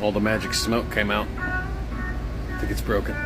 All the magic smoke came out. I think it's broken.